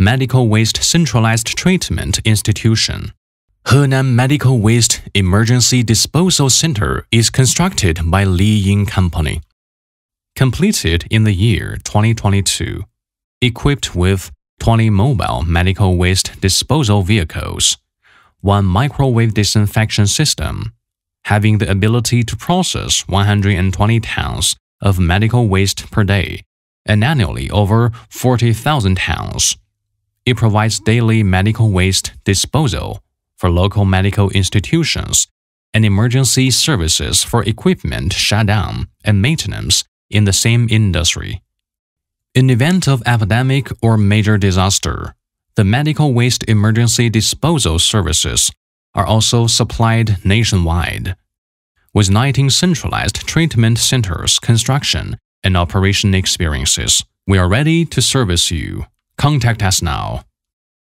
Medical Waste Centralized Treatment Institution. Henan Medical Waste Emergency Disposal Center is constructed by Li Ying Company. Completed in the year 2022. Equipped with 20 mobile medical waste disposal vehicles, one microwave disinfection system, having the ability to process 120 tons of medical waste per day and annually over 40,000 tons. It provides daily medical waste disposal for local medical institutions and emergency services for equipment shutdown and maintenance in the same industry. In event of epidemic or major disaster, the medical waste emergency disposal services are also supplied nationwide. With 19 centralized treatment centers construction and operation experiences, we are ready to service you. Contact us now